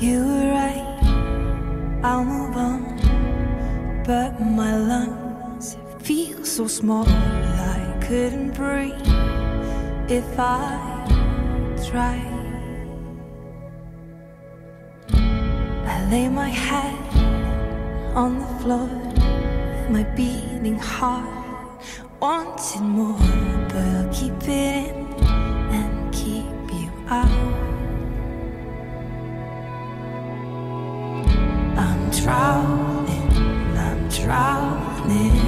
You were right, I'll move on. But my lungs feel so small, I couldn't breathe if I tried. I lay my head on the floor, my beating heart wanted more, but I'll keep it in and keep you out. drowning, I'm drowning.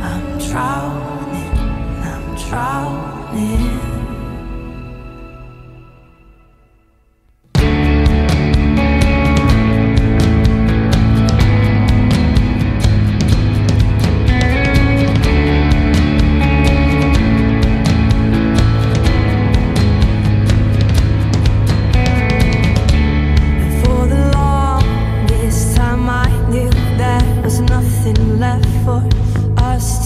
I'm drowning, I'm drowning. nothing left for us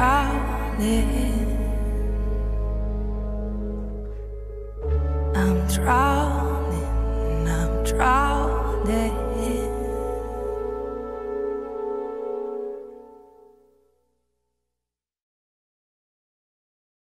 drowning. I'm drowning, I'm drowning.